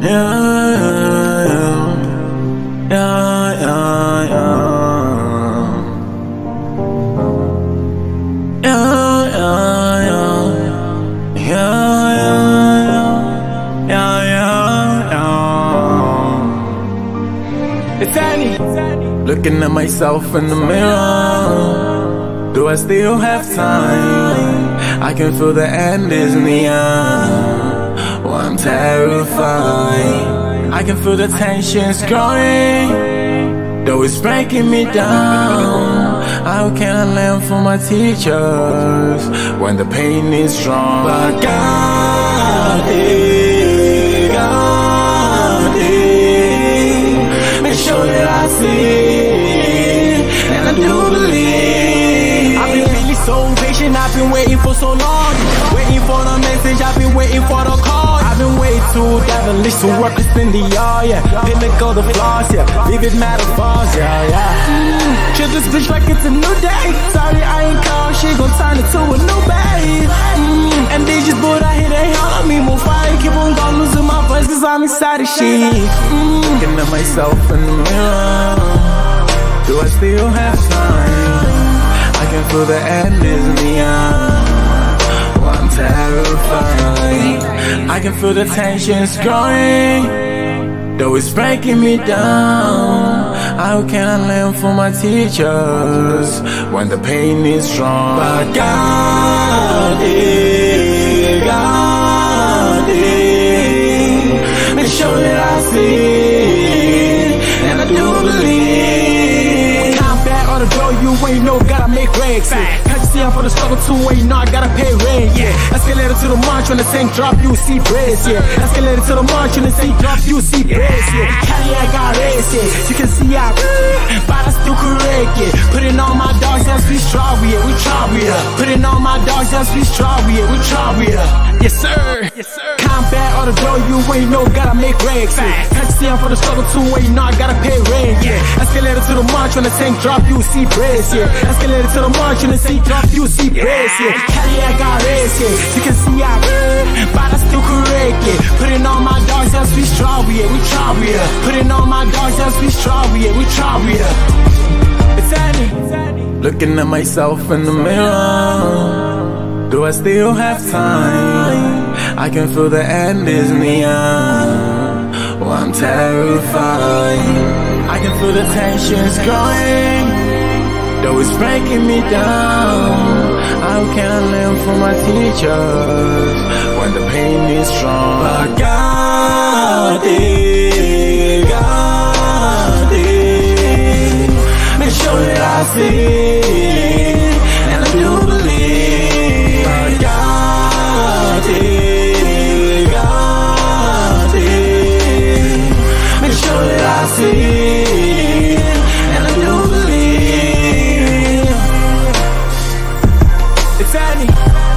yeah, yeah, yeah, yeah, yeah, yeah, yeah, yeah, yeah, yeah. It's Annie. Looking at myself in the mirror. Do I still have time? I can feel the end is near. Oh, I'm terrified. I can feel the tensions growing. Though it's breaking me down. How can I learn from my teachers when the pain is strong? But God is, God. Make sure that I see, and I do believe. I've been really so patient, I've been waiting for so long. Waiting for the message, I've been waiting for the call. Too devilish to work in the yard, yeah. Pinnacle the flaws, yeah. Vivid metaphors, yeah, yeah. Treat this bitch like it's a new day. Sorry, I ain't called, she gon' turn it to a new babe. Mm, and they just put out here, they on me. Move fire, keep on going, losing my voice, cause I'm of shit. Mm. Looking at myself in the mirror. Do I still have time? I can feel the end is near. I can feel the tensions growing. Though it's breaking me down. How can I learn from my teachers when the pain is strong? But God is, God is. Sure that I see, and I do believe. Or you know, gotta make rags. Yeah. Catch you see I'm for the struggle too, ain't know, I gotta pay rent. Yeah. Escalator to the march when the tank drop, you see brace. Yeah. Escalator to the march when the tank drop, you see brace. Yeah. Cadillac got race. Yeah. You can see I, but I still correct. Yeah. Putting on my dogs, yes we strawberry. Yeah. We try yeah. Putting on my dogs, yes we strawberry. Yeah. We try yeah. Yes sir. Yes sir. The you ain't know, gotta make rags. Yeah. You see I'm for the struggle too, ain't no I gotta pay rent. Yeah. Escalator to the march when the tank drop, you see brace. Yeah. Escalator to the march when the tank drop, you see brace. Yeah. Cadillac got race. Yeah. You can see I, but I still correct. Yeah. Putting on my dogs, yes we strawberry. Yeah. We try yeah. Putting on my dogs, yes we strawberry. Yeah. We try yeah. It's Annie. Looking at myself in the mirror. Do I still have time? I can feel the end is near. Oh, I'm terrified. I can feel the tensions growing. Though it's breaking me down. How can I learn from my teachers when the pain is strong? But God God sure that I see. feel, and I do believe. It's any.